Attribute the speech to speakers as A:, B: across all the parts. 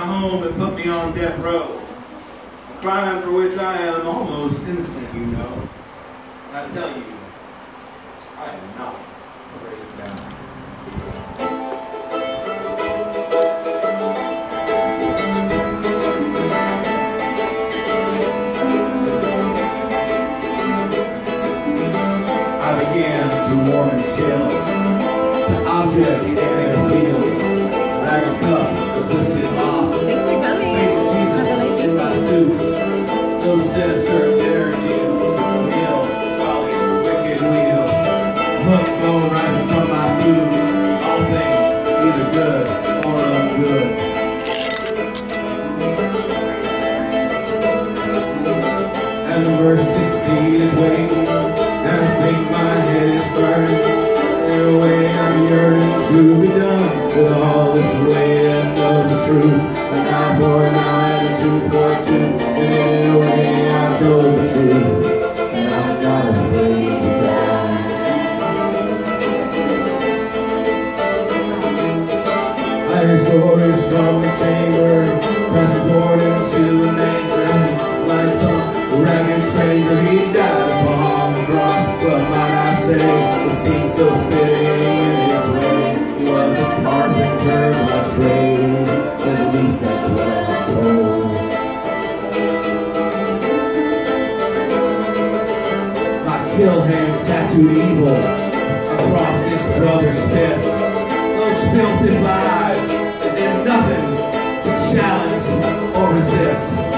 A: home and put me on death row. A crime for which I am almost innocent, you know. And I tell you, I am not afraid to die. I began to warm and chill to objects And the mercy seat is waiting, and I think my head is burning. In a way I'm yearning to be done with all this weighing of the truth. A nine for a nine, a two for two, seems so fitting in its way. He was a carpenter by trade. At least that's what I'm told. My kill hand's tattooed evil Across his brother's fist. Those filthy lives and nothing to challenge or resist.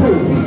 A: proof.